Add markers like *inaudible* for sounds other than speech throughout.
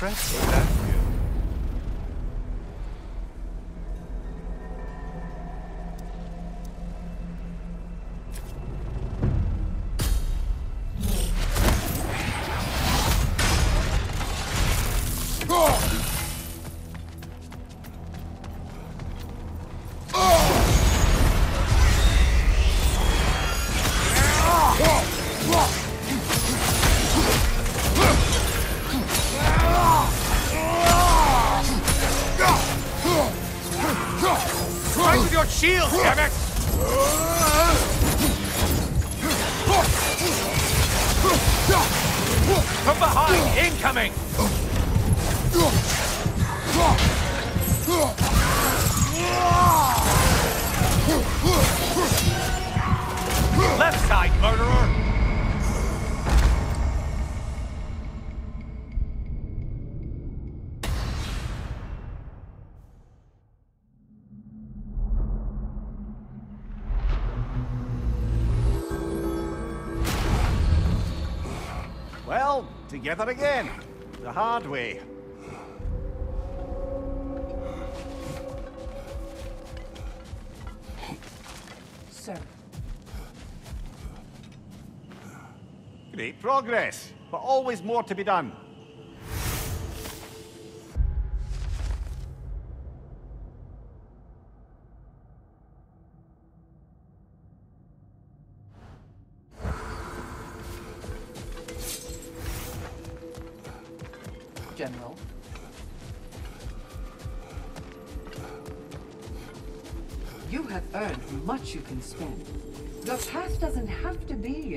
Valhalla's shield, damn it! From behind, incoming! Left side, murderer! Together again. The hard way. Sir, Great progress, but always more to be done.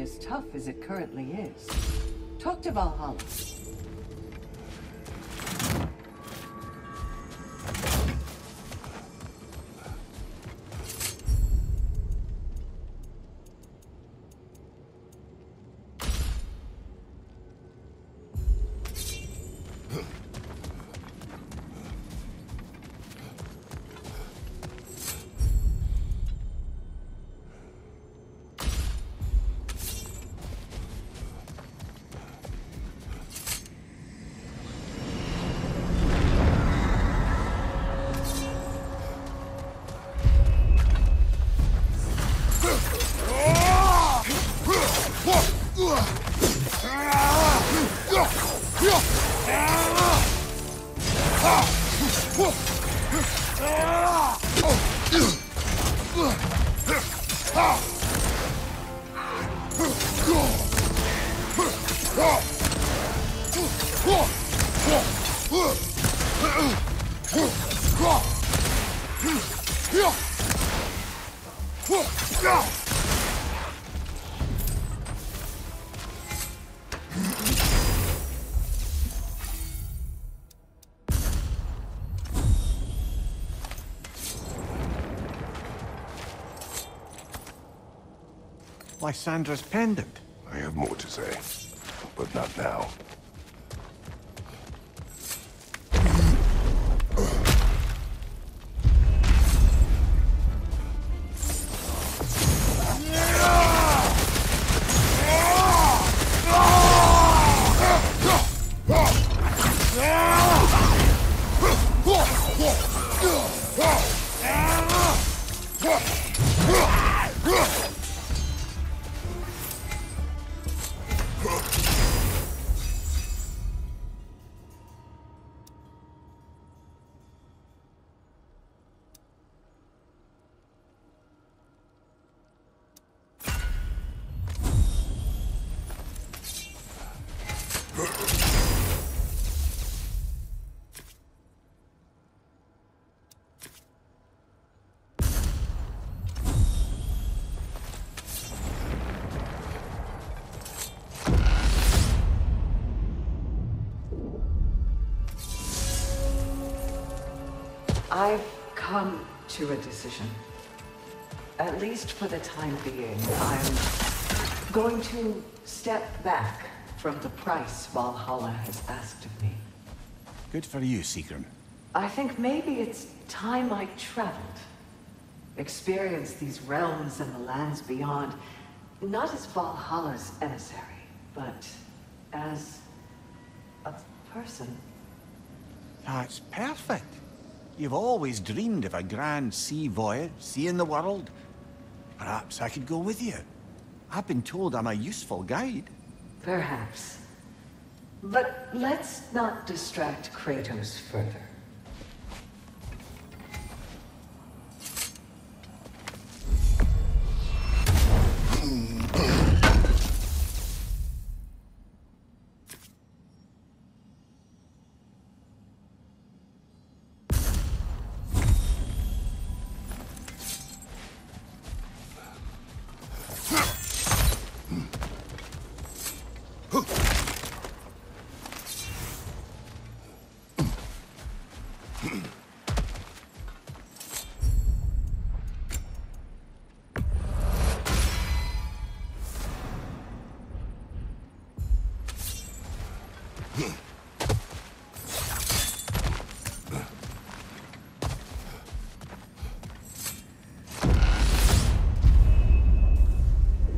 As tough as it currently is. Talk to Valhalla. Lysandra's pendant. I have more to say, but not now. I've come to a decision. At least for the time being, I'm going to step back from the price Valhalla has asked of me. Good for you, Seekron. I think maybe it's time I traveled. Experienced these realms and the lands beyond, not as Valhalla's emissary, but as a person. That's perfect. You've always dreamed of a grand sea voyage, seeing the world. Perhaps I could go with you. I've been told I'm a useful guide. Perhaps. But let's not distract Kratos further.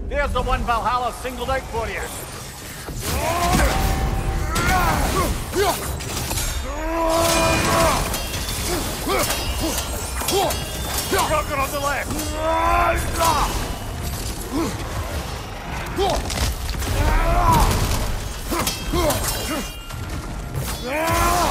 There's the one Valhalla singled out for you. Rocket on the left. Got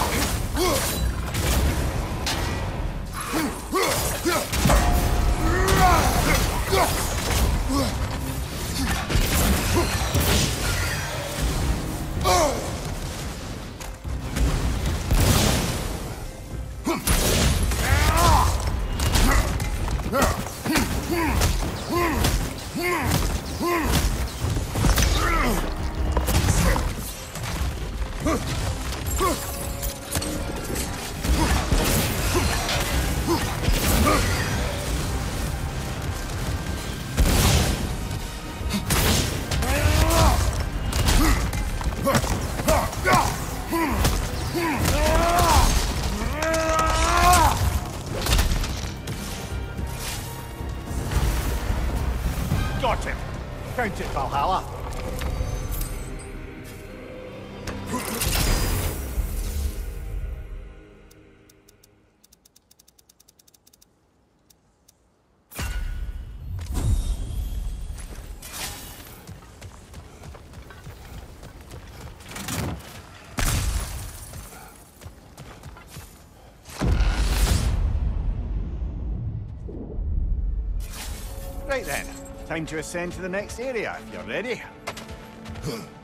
Right then, time to ascend to the next area, if you're ready. *laughs*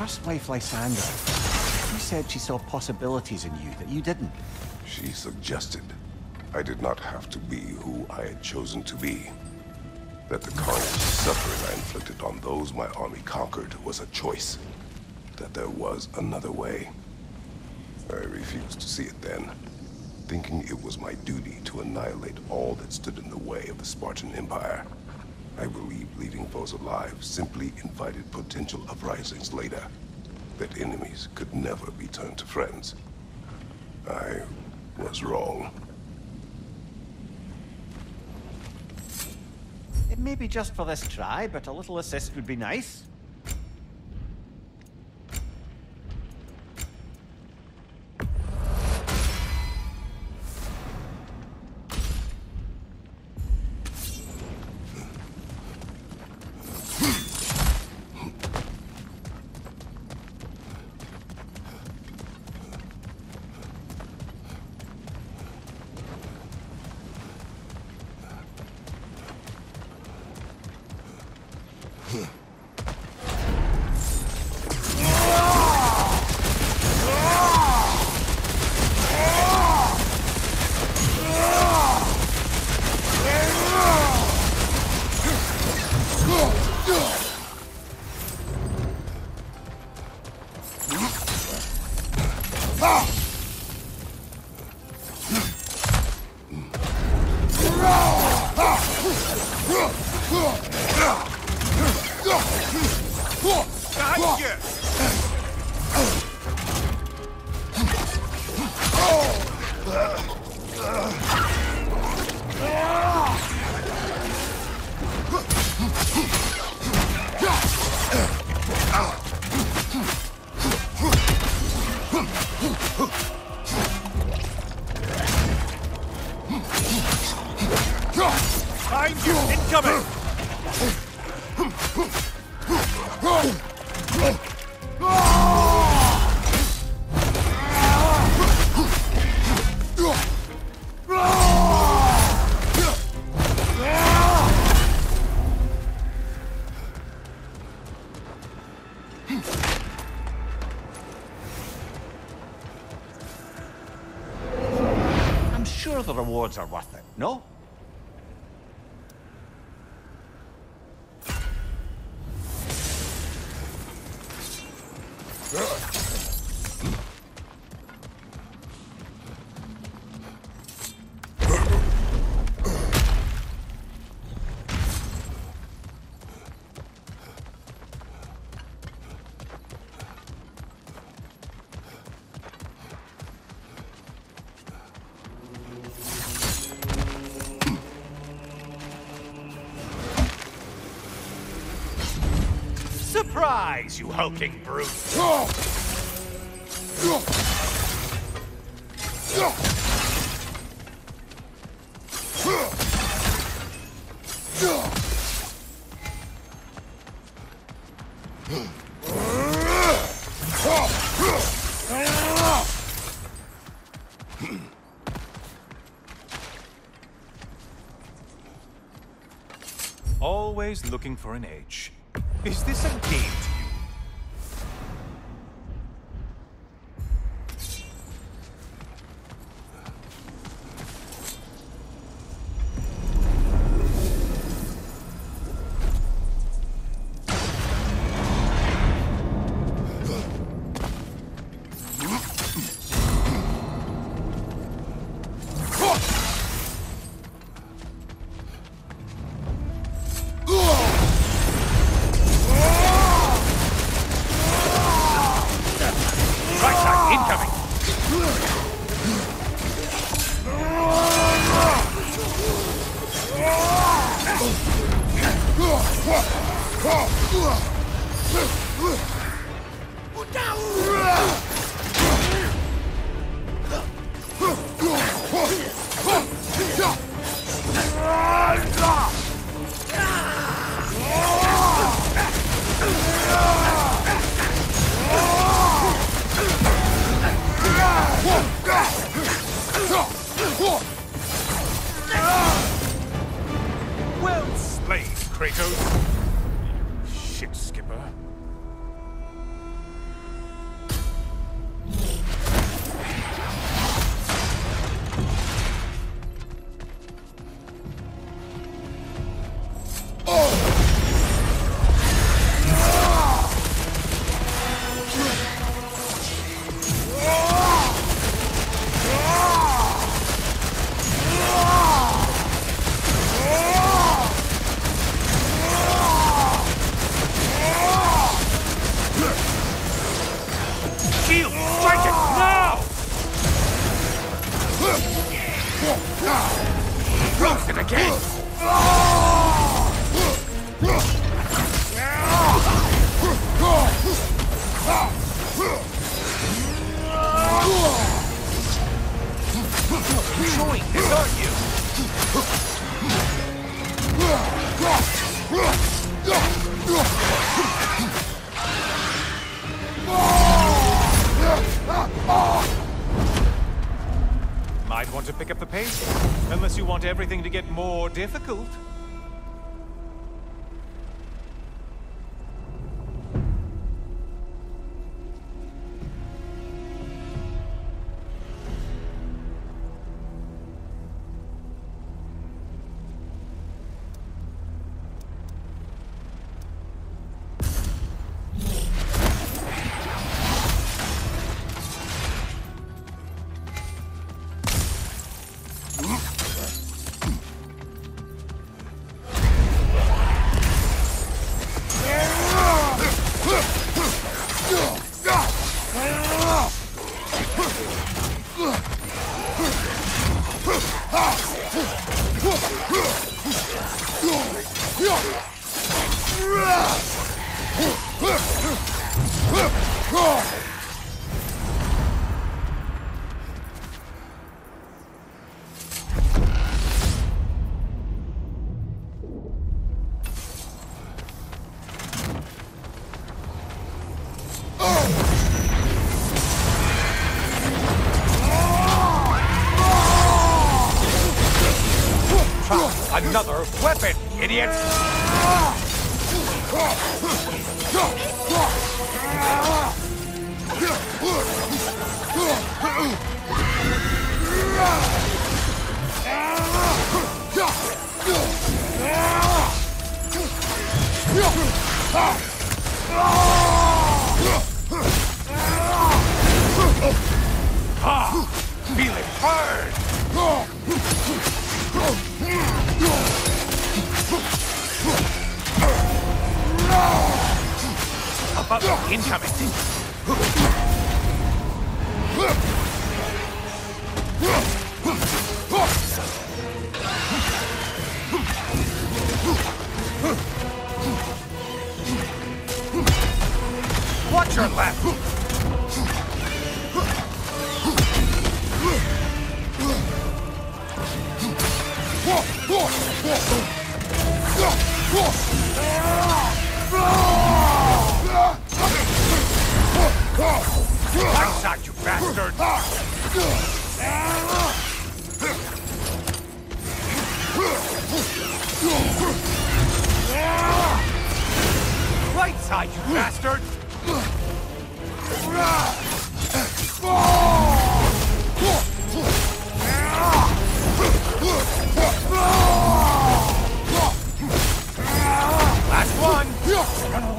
first wife, Lysandra, she said she saw possibilities in you that you didn't. She suggested I did not have to be who I had chosen to be. That the carnage suffering I inflicted on those my army conquered was a choice. That there was another way. I refused to see it then, thinking it was my duty to annihilate all that stood in the way of the Spartan Empire. I believe leaving foes alive simply invited potential uprisings later. That enemies could never be turned to friends. I was wrong. It may be just for this try, but a little assist would be nice. Rewards are worth hulking brute! Always looking for an edge. Is this a game weapon,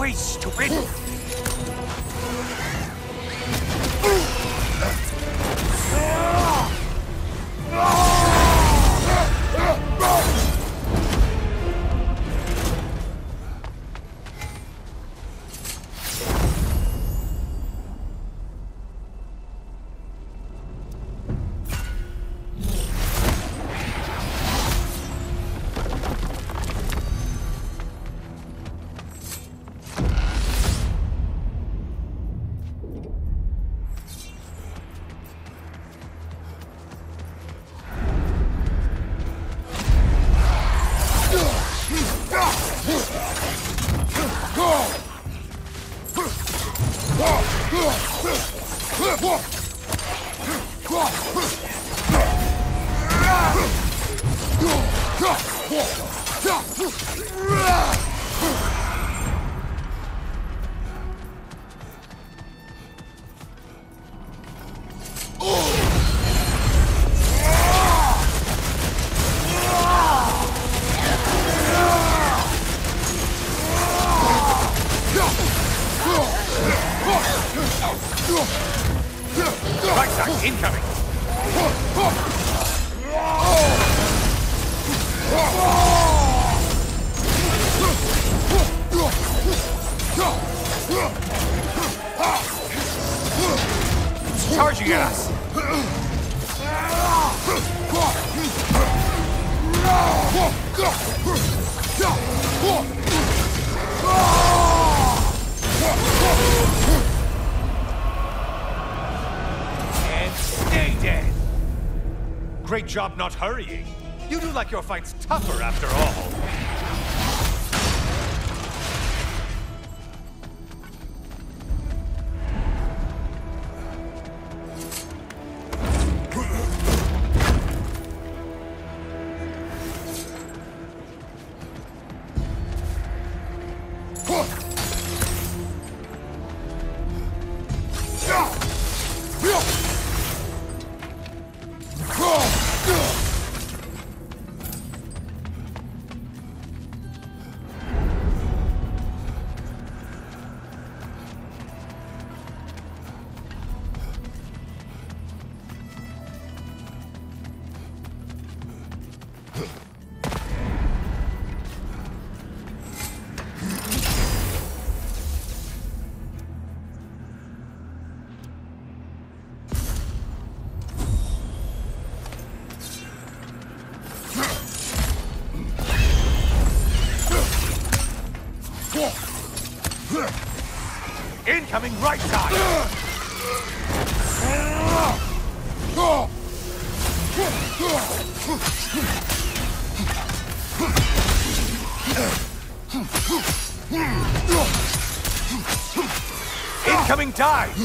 one! Run away, charging at us! And stay dead! Great job not hurrying. You do like your fights tougher after all. Incoming dive!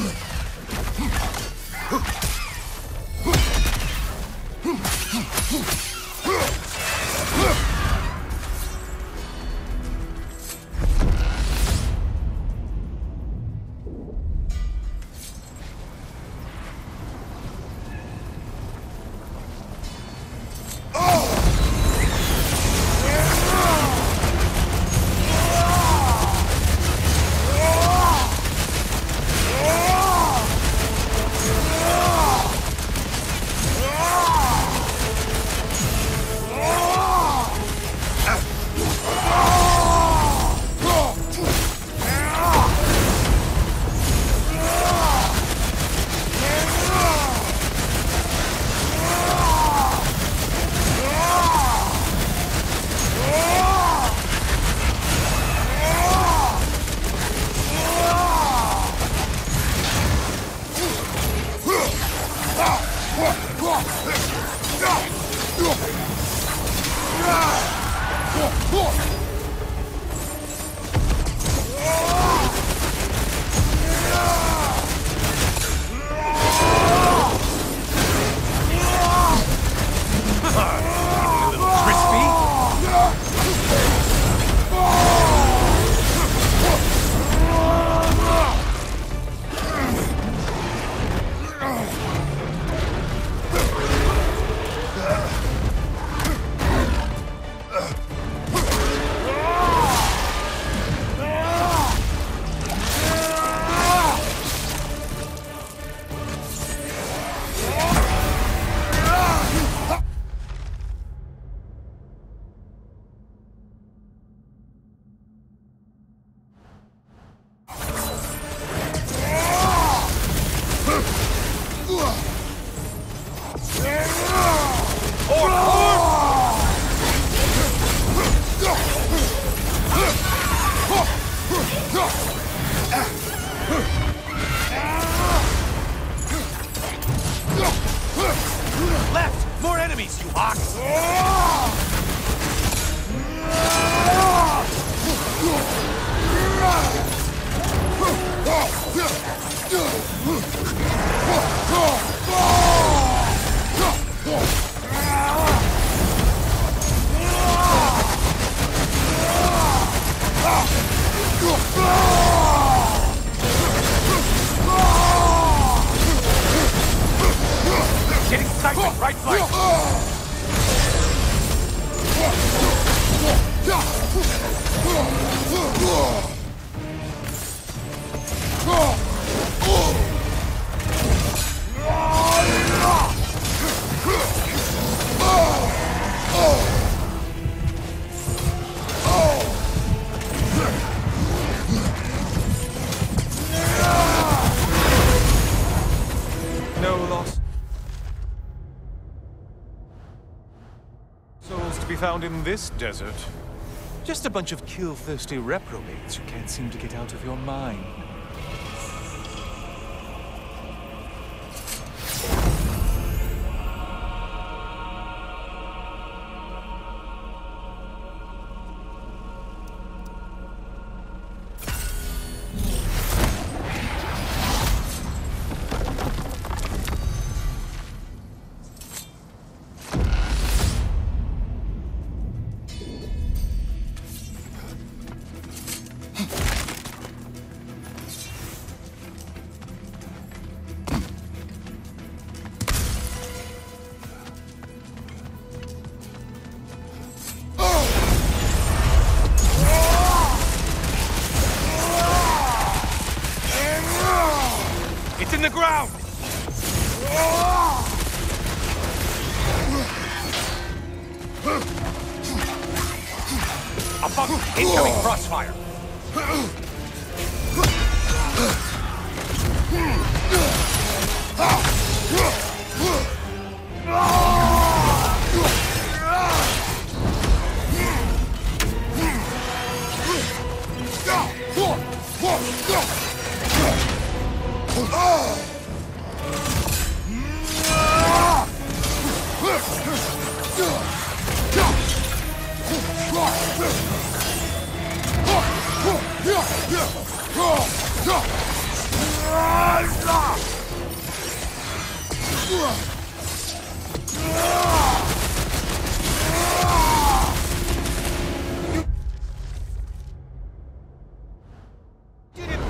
A found in this desert. Just a bunch of kill-thirsty reprobates who can't seem to get out of your mind.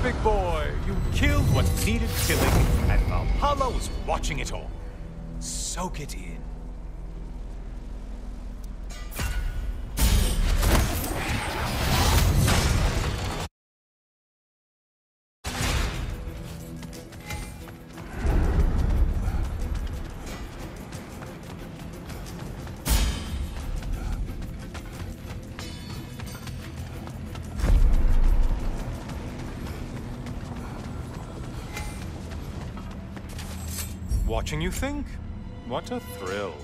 Big boy! You killed what needed killing, and Valhalla was watching it all. Soak it in. Watching you think? What a thrill.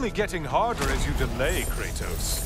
Only getting harder as you delay, Kratos.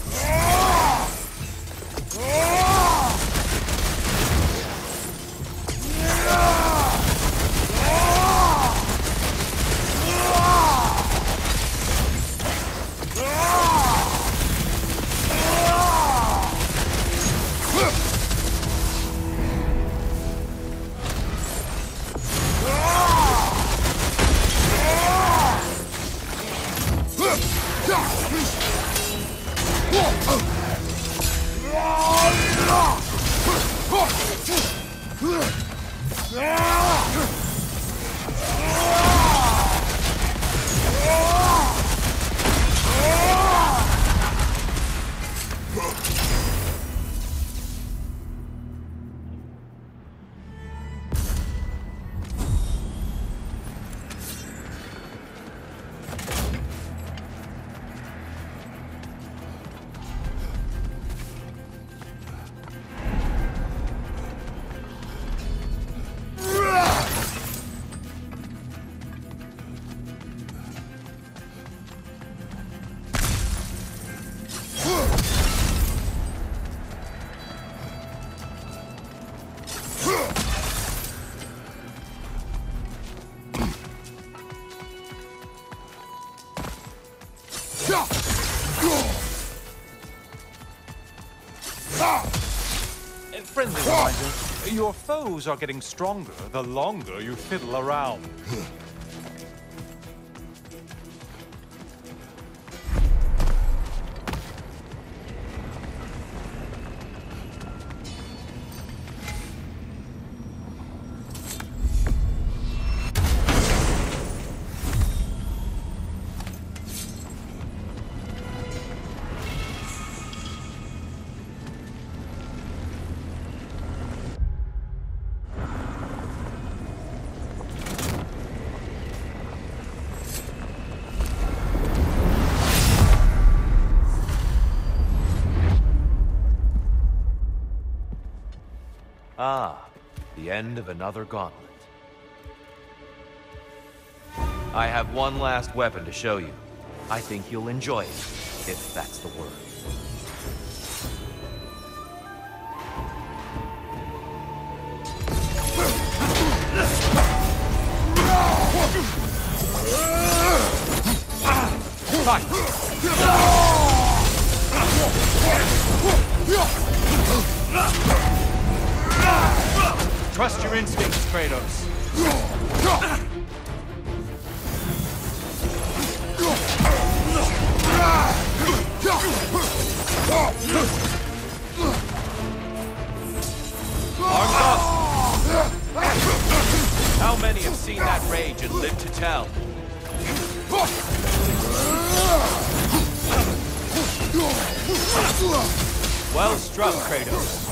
Are getting stronger the longer you fiddle around. End of another gauntlet. I have one last weapon to show you. I think you'll enjoy it, if that's the word. Trust your instincts, Kratos. Arms up! How many have seen that rage and lived to tell? Well struck, Kratos.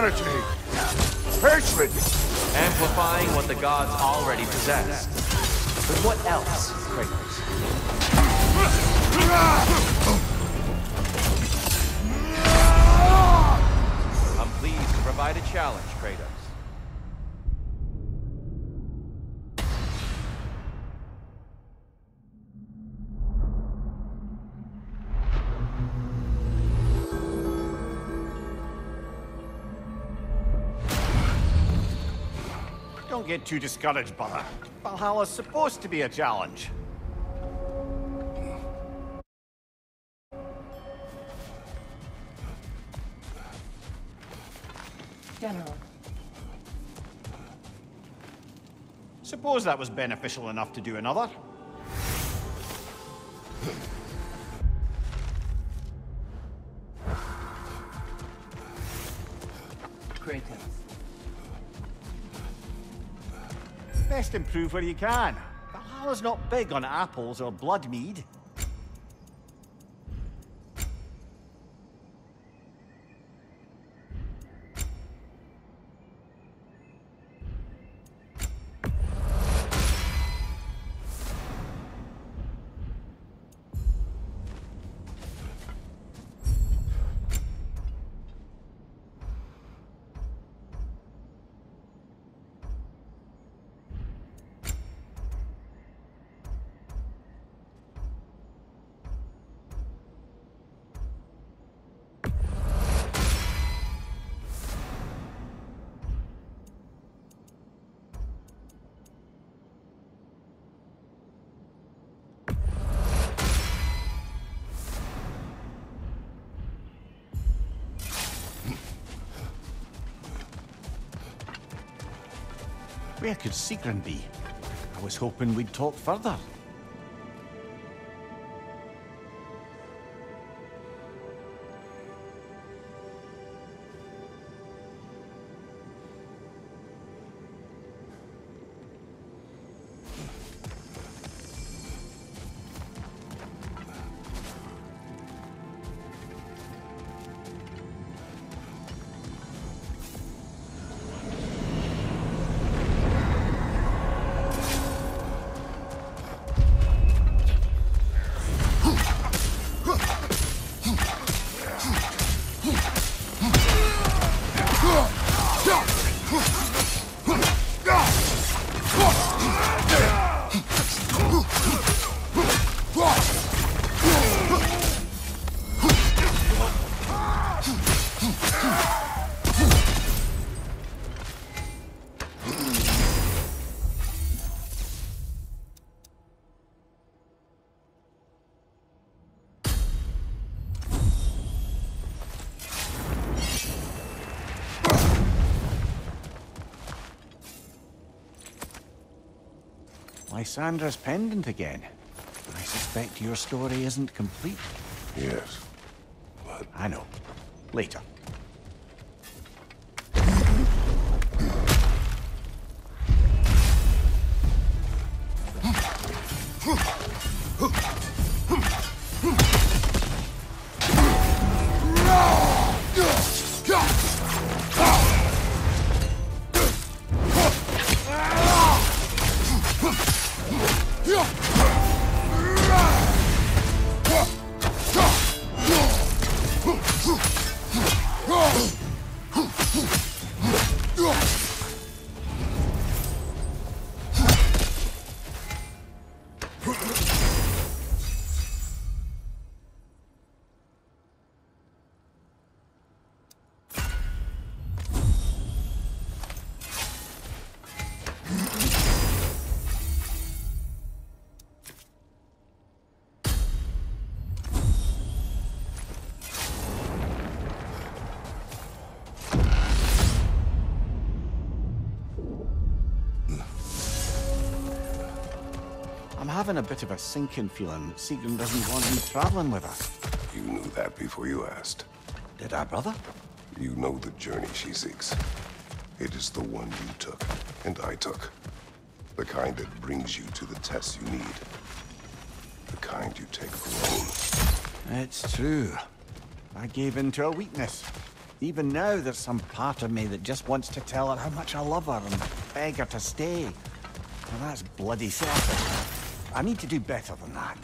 Vanity, hatred. Amplifying what the gods already possess. But what else, Kratos? I'm pleased to provide a challenge, Kratos. Get too discouraged, brother. Valhalla's supposed to be a challenge. General, Suppose that was beneficial enough to do another. Kratos. Best improve where you can. Valhalla's not big on apples or blood mead. Where could Sigrun be? I was hoping we'd talk further. Lysandra's pendant again. I suspect your story isn't complete. Yes. But... I know. Later. Bit of a sinking feeling that Sigrun doesn't want me traveling with us. You knew that before you asked. Did I, brother? You know the journey she seeks. It is the one you took, and I took. The kind that brings you to the tests you need. The kind you take alone. It's true. I gave in to a weakness. Even now, there's some part of me that just wants to tell her how much I love her and beg her to stay. Well, that's bloody selfish. I need to do better than that.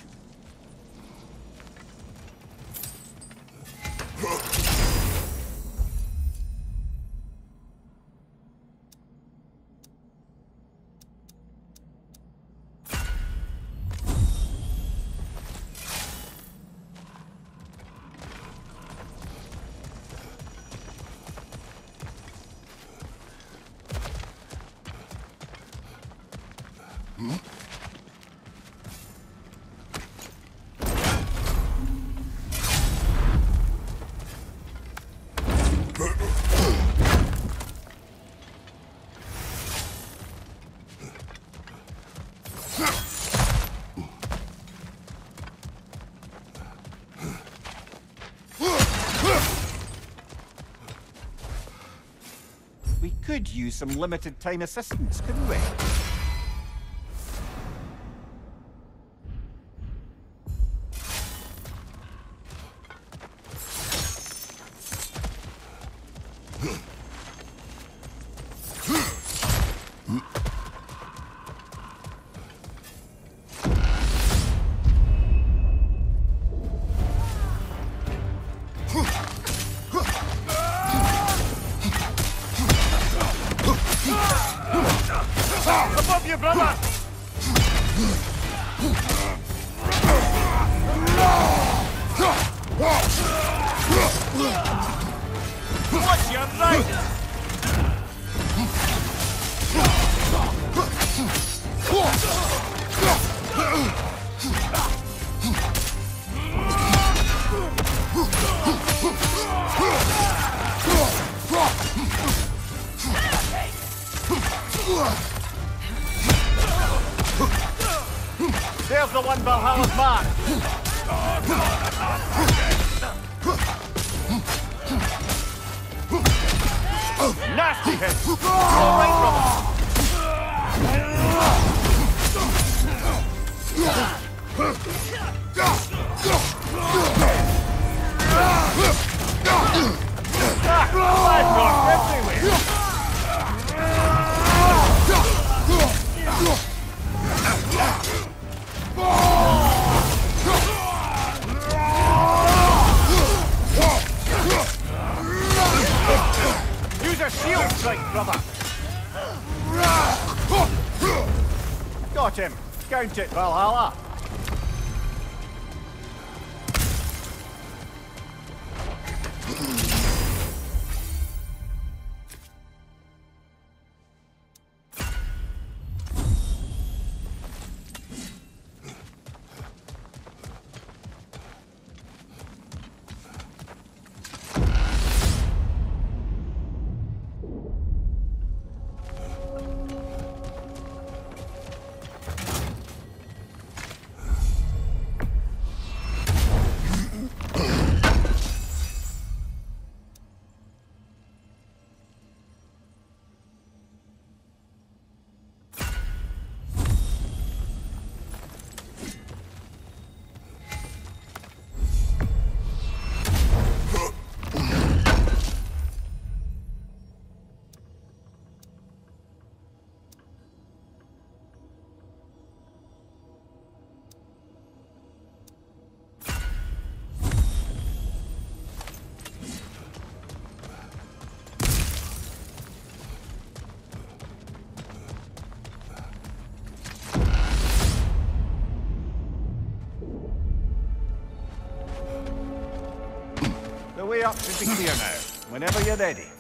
Use some limited time assistance, couldn't we? Above you, brother! Watch your right! There's the one Valhalla's mark! Nasty hit! All right, brother! I've a shield brother! Got him! Count it, Valhalla! Way up should be clear now. Whenever you're ready.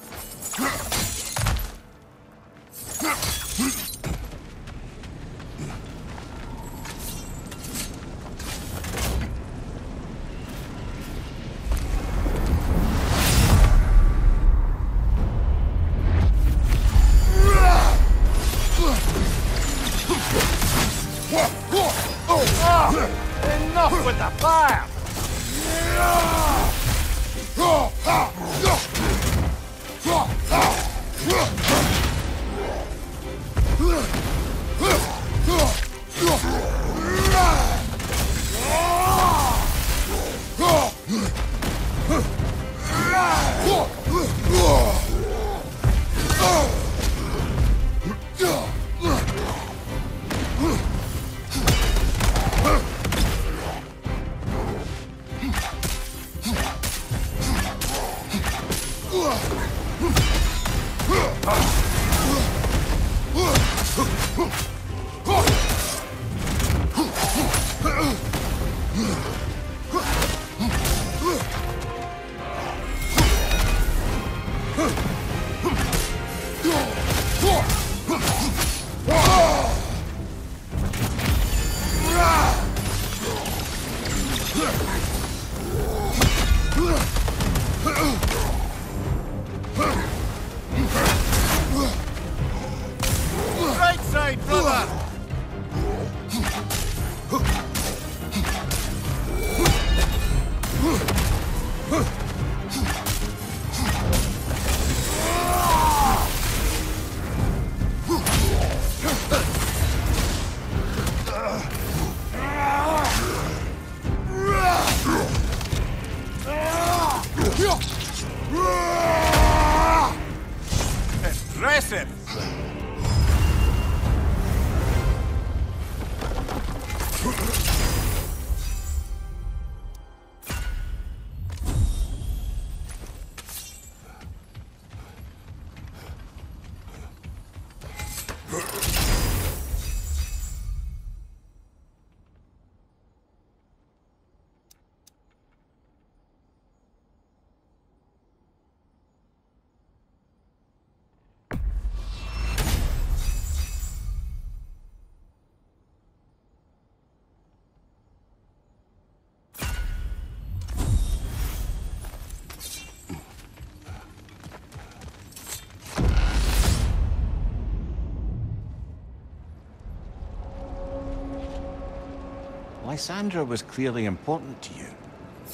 Lysandra was clearly important to you.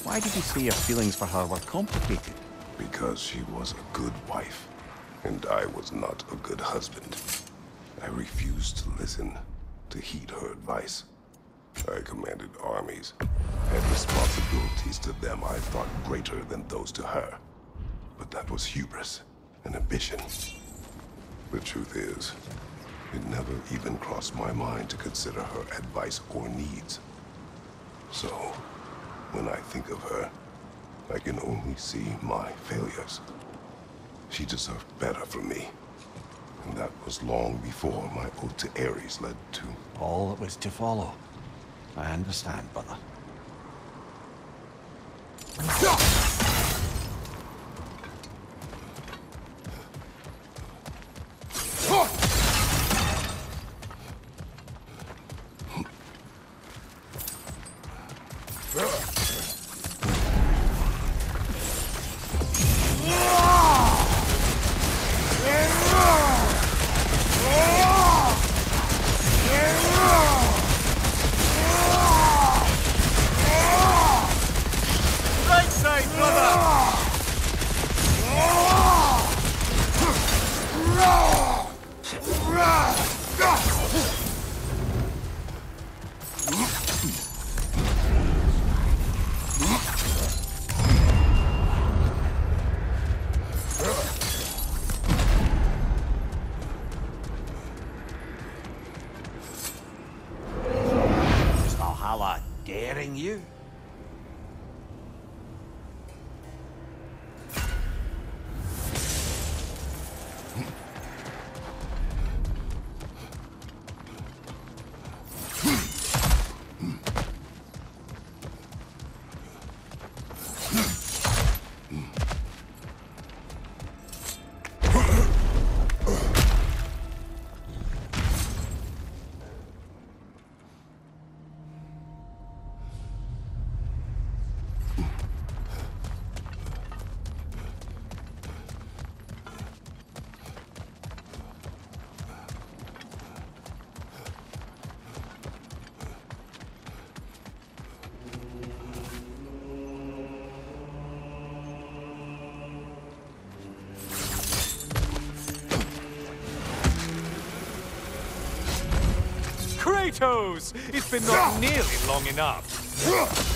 Why did you say your feelings for her were complicated? Because she was a good wife, and I was not a good husband. I refused to listen, to heed her advice. I commanded armies, had responsibilities to them I thought greater than those to her. But that was hubris and ambition. The truth is, it never even crossed my mind to consider her advice or needs. So, when I think of her, I can only see my failures. She deserved better from me. And that was long before my oath to Ares led to... All that was to follow. I understand, brother. Kratos! It's been not nearly long enough.